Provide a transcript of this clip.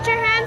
Put your hand.